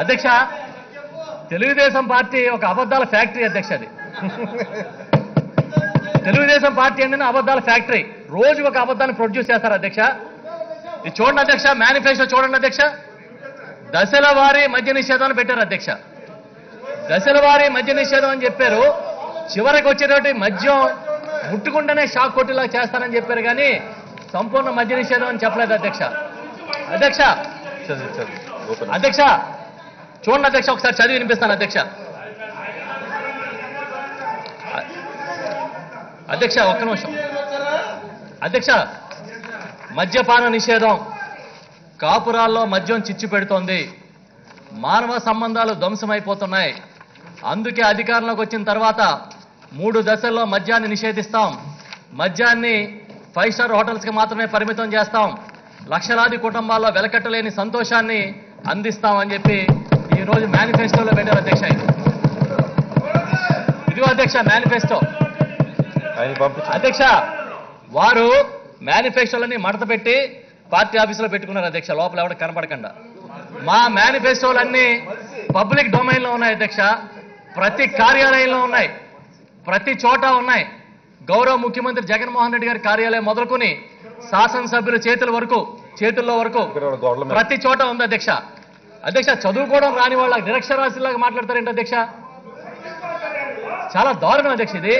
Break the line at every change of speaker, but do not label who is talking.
అధ్యక్ష తెలుగుదేశం పార్టీ ఒక అబద్ధాల ఫ్యాక్టరీ అధ్యక్ష అది. తెలుగుదేశం పార్టీ అంటే అబద్ధాల ఫ్యాక్టరీ. రోజు ఒక అబద్ధాన్ని ప్రొడ్యూస్ చేస్తారు అధ్యక్ష. ఇది చూడండి అధ్యక్ష మేనిఫెస్టో చూడండి అధ్యక్ష. దశల వారీ మద్య నిషేధం అని పెట్టారు అధ్యక్ష. దశల వారీ మద్య నిషేధం అని చెప్పారు. చివరికి వచ్చేటటువంటి మద్యం ముట్టుకుంటేనే షాక్ కొట్టేలా చేస్తారని చెప్పారు కానీ సంపూర్ణ మద్య నిషేధం అని చెప్పలేదు అధ్యక్ష. అధ్యక్ష అధ్యక్ష చూడండి అధ్యక్ష ఒకసారి చదివి వినిపిస్తాను అధ్యక్ష. అధ్యక్ష ఒక్క నిమిషం. అధ్యక్ష మద్యపాన నిషేధం. కాపురాల్లో మద్యం చిచ్చు పెడుతోంది. మానవ సంబంధాలు ధ్వంసమైపోతున్నాయి. అందుకే అధికారంలోకి వచ్చిన తర్వాత మూడు దశల్లో మద్యాన్ని నిషేధిస్తాం. మద్యాన్ని ఫైవ్ స్టార్ హోటల్స్కి మాత్రమే పరిమితం చేస్తాం. లక్షలాది కుటుంబాల్లో వెలకట్టలేని సంతోషాన్ని అందిస్తామని చెప్పి ఈ రోజు మేనిఫెస్టోలో పెట్టారు అధ్యక్ష ఇది. ఇదిగో అధ్యక్ష మేనిఫెస్టో అధ్యక్ష వారు మేనిఫెస్టోలని మడత పెట్టి పార్టీ ఆఫీసులో పెట్టుకున్నారు అధ్యక్ష లోపల ఎవడ కనపడకుండా. మా మేనిఫెస్టోలన్నీ పబ్లిక్ డొమైన్లో ఉన్నాయి అధ్యక్ష ప్రతి కార్యాలయంలో ఉన్నాయి ప్రతి చోట ఉన్నాయి. గౌరవ ముఖ్యమంత్రి జగన్మోహన్ రెడ్డి గారి కార్యాలయం మొదలుకొని శాసనసభ్యుల చేతుల వరకు చేతుల్లో వరకు ప్రతి చోట ఉంది అధ్యక్ష. అధ్యక్ష చదువుకోవడం రాని వాళ్ళ నిరక్షరాస్యులాగా మాట్లాడతారేంటి అధ్యక్ష? చాలా దారుణం అధ్యక్ష ఇది.